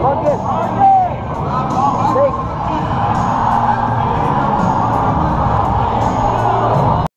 Gol gel.